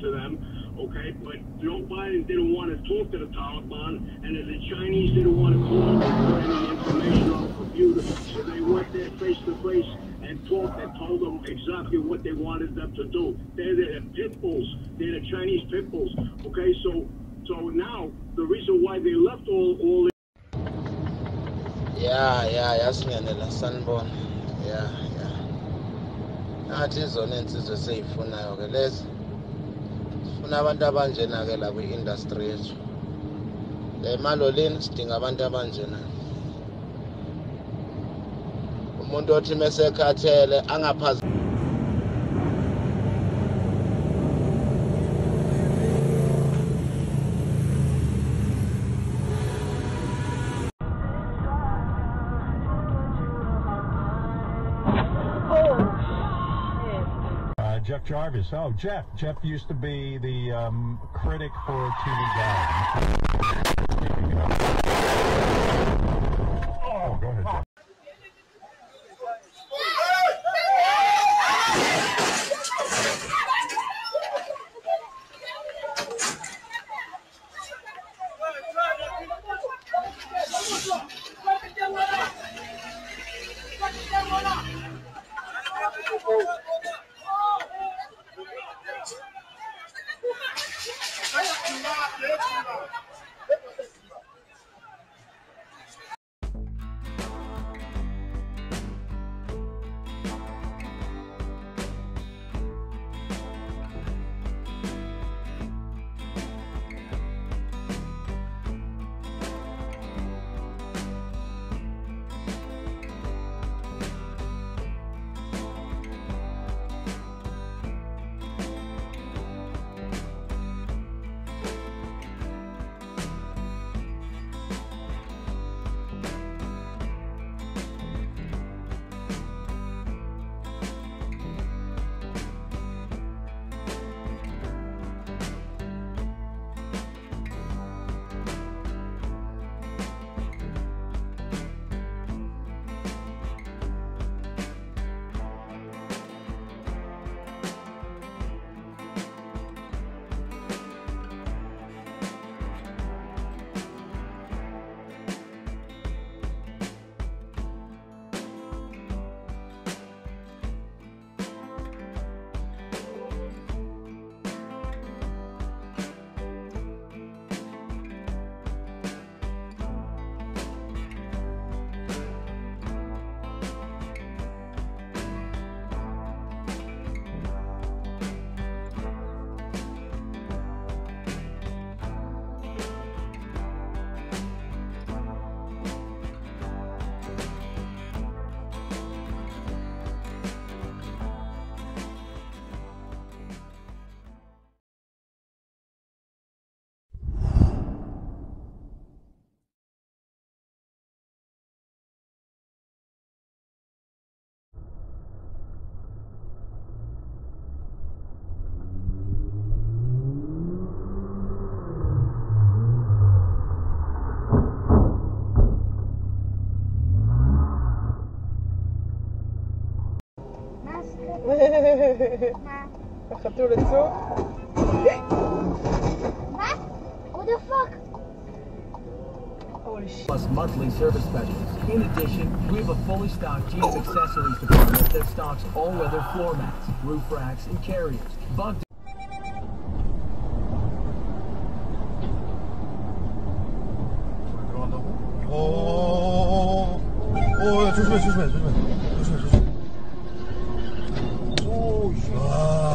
to them, okay? But Joe Biden didn't want to talk to the Taliban, and the Chinese didn't want to or any information on the computer, so they went there face to face and talked and told them exactly what they wanted them to do. They're the pit bulls. They're the Chinese pit bulls. Okay, so so now the reason why they left all all ya ya yasingenela sanibona ya ya nathi izona seyifunayo ke lezi kunabantu abanjena-ke la kwi-industry yethu le malolini sidinga abantu abanjenani umuntu othi mesekhathele angaphazami Uh, Jeff Jarvis. Oh, Jeff. Jeff used to be the um, critic for TV Guide. Yeah. החתול עצוב? What? What the fuck? Holy shit. plus monthly service specials. In addition, we have a fully stocked GM accessories department that stocks all-weather floor mats, roof racks, and carriers. Bug 오, 오, 야, 조심해, 조심해, 조심해. 조심해, 조심해. Oh,